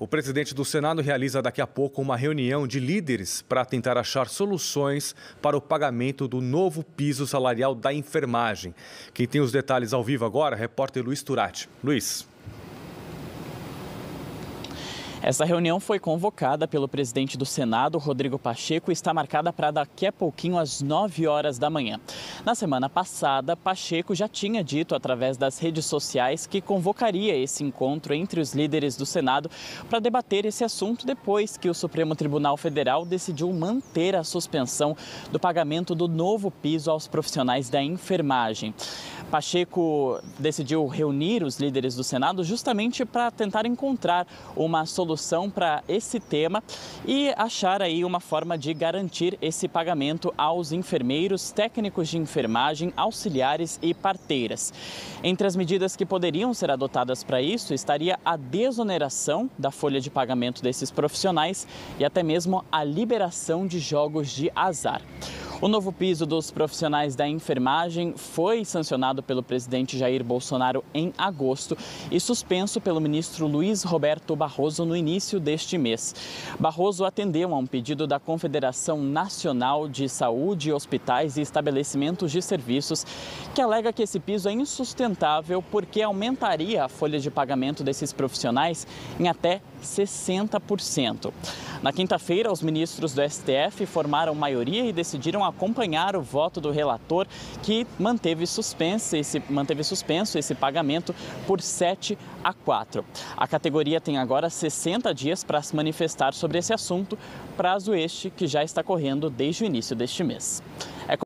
O presidente do Senado realiza daqui a pouco uma reunião de líderes para tentar achar soluções para o pagamento do novo piso salarial da enfermagem. Quem tem os detalhes ao vivo agora, repórter Luiz Turati. Luiz. Essa reunião foi convocada pelo presidente do Senado, Rodrigo Pacheco, e está marcada para daqui a pouquinho, às 9 horas da manhã. Na semana passada, Pacheco já tinha dito através das redes sociais que convocaria esse encontro entre os líderes do Senado para debater esse assunto depois que o Supremo Tribunal Federal decidiu manter a suspensão do pagamento do novo piso aos profissionais da enfermagem. Pacheco decidiu reunir os líderes do Senado justamente para tentar encontrar uma solução para esse tema e achar aí uma forma de garantir esse pagamento aos enfermeiros, técnicos de enfermagem, auxiliares e parteiras. Entre as medidas que poderiam ser adotadas para isso estaria a desoneração da folha de pagamento desses profissionais e até mesmo a liberação de jogos de azar. O novo piso dos profissionais da enfermagem foi sancionado pelo presidente Jair Bolsonaro em agosto e suspenso pelo ministro Luiz Roberto Barroso no início deste mês. Barroso atendeu a um pedido da Confederação Nacional de Saúde, Hospitais e Estabelecimentos de Serviços, que alega que esse piso é insustentável porque aumentaria a folha de pagamento desses profissionais em até 60%. Na quinta-feira, os ministros do STF formaram maioria e decidiram acompanhar o voto do relator, que manteve suspenso esse, manteve suspenso esse pagamento por 7 a 4. A categoria tem agora 60 dias para se manifestar sobre esse assunto, prazo este que já está correndo desde o início deste mês.